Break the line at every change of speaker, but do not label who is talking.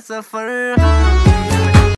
that's a fur. Huh?